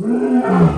Yeah.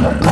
Yeah.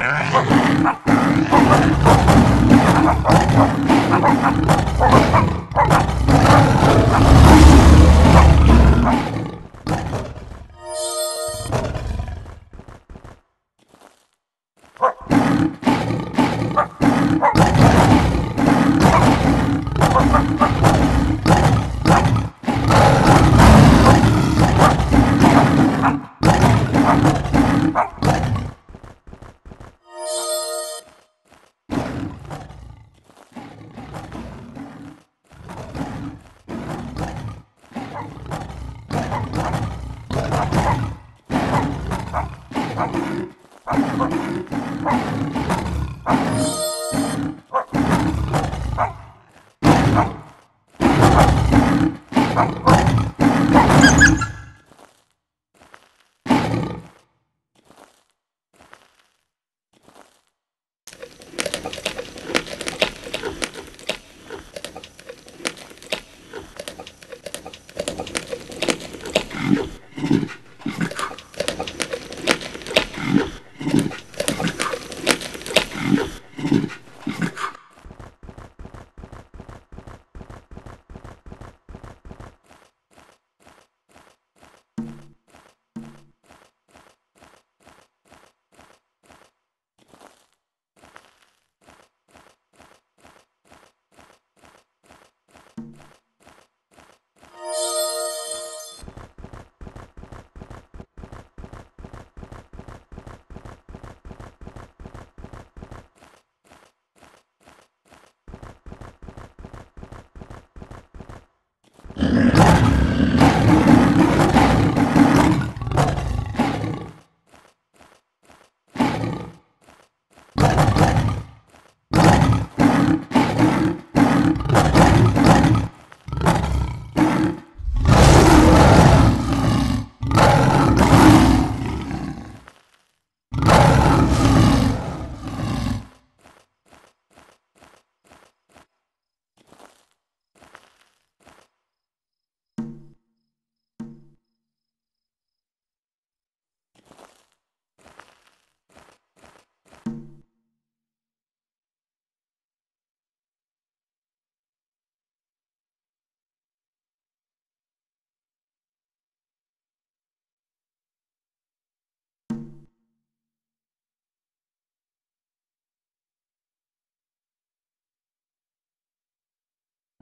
Ha ha ha ha!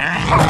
What?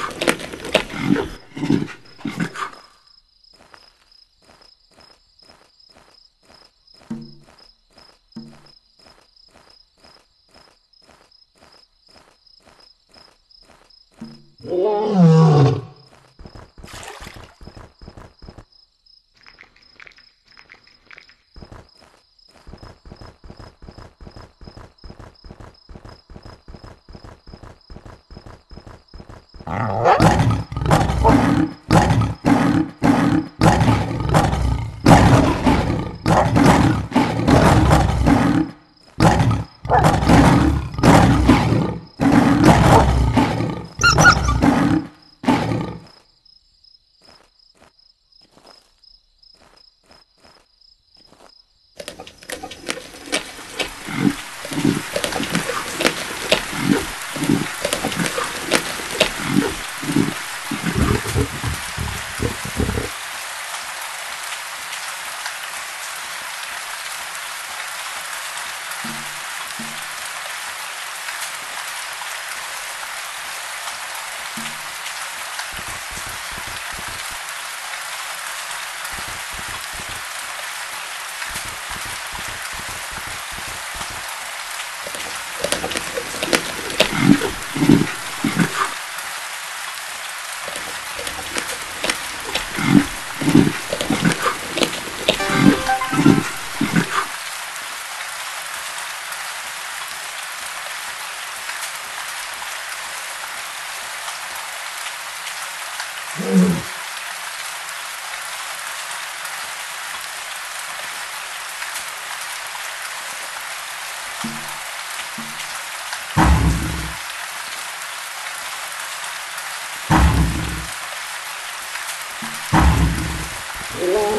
Yeah.